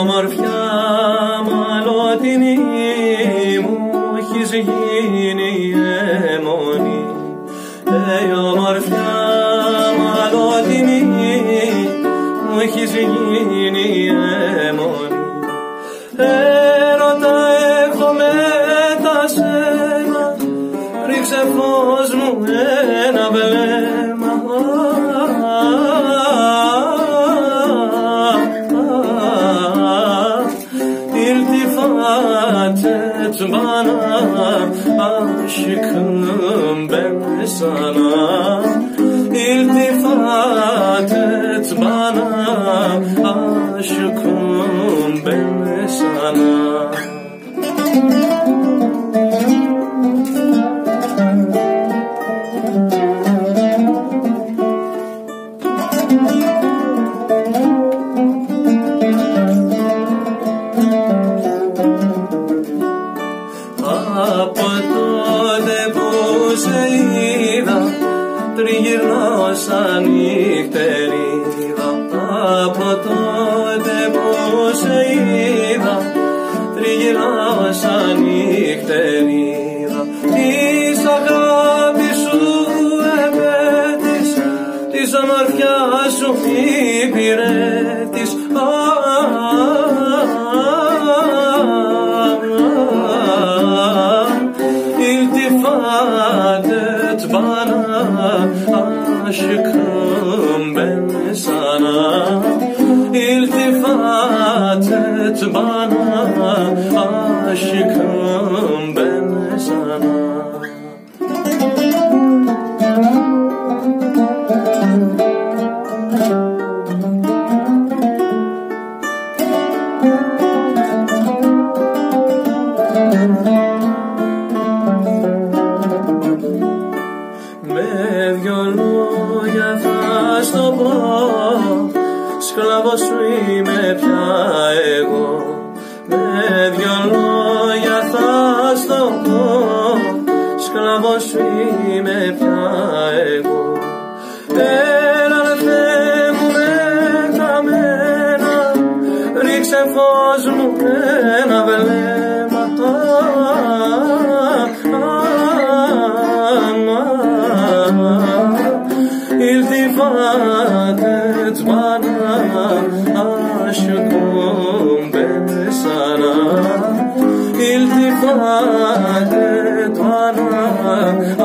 ομορφιά μαλωτινή μου έχεις γίνει αιμονή. Λέει ομορφιά μαλωτινή μου έχεις γίνει αιμονή Έρωτα έχω μετά σένα ρίξε φως μου ένα βλέμμα. Et bana aşıkım ben sana. İltifat et bana aşıkım τότε που σε είδα τριγυρνάω σαν νυχτερίδα. Από τότε που σε είδα τριγυρνάω σαν νυχτερίδα. Της αγάπης σου επέτης της ομορφιάς σου υπηρέτης anlat bana aşkım ben sana İltifat et bana aşkım ben sana Thank you. Λόγια θα στο πω. Σκλάβος σου είμαι πια εγώ. Με δυο λόγια θα στο πω. Σκλάβος σου είμαι πια εγώ. Έλα ρε Θεέ μου με καμένα Ρίξε φως μου ένα βλέμμα Tanrı, Tanrı,